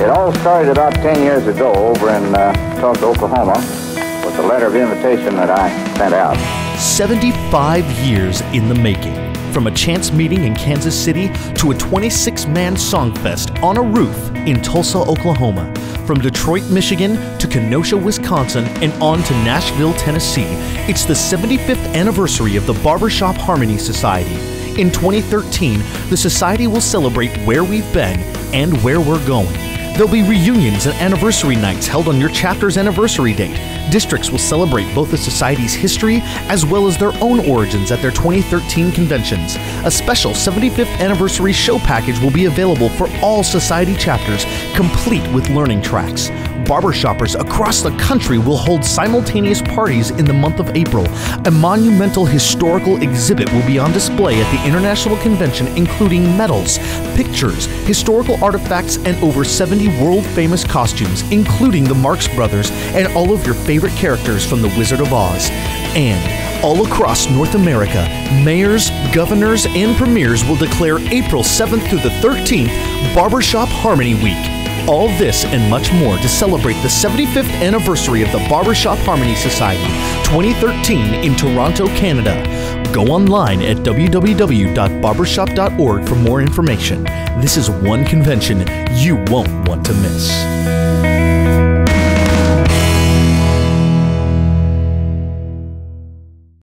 It all started about 10 years ago over in uh, Tulsa, Oklahoma, with a letter of invitation that I sent out. 75 years in the making. From a chance meeting in Kansas City to a 26 man songfest on a roof in Tulsa, Oklahoma. From Detroit, Michigan to Kenosha, Wisconsin, and on to Nashville, Tennessee, it's the 75th anniversary of the Barbershop Harmony Society. In 2013, the Society will celebrate where we've been and where we're going. There'll be reunions and anniversary nights held on your chapter's anniversary date. Districts will celebrate both the Society's history as well as their own origins at their 2013 conventions. A special 75th anniversary show package will be available for all Society chapters, complete with learning tracks. Barbershoppers across the country will hold simultaneous parties in the month of April. A monumental historical exhibit will be on display at the International Convention, including medals, pictures, historical artifacts, and over 70 world famous costumes, including the Marx Brothers and all of your favorite characters from The Wizard of Oz. And all across North America, mayors, governors, and premiers will declare April 7th through the 13th Barbershop Harmony Week. All this and much more to celebrate the 75th anniversary of the Barbershop Harmony Society 2013 in Toronto, Canada. Go online at www.barbershop.org for more information. This is one convention you won't want to miss.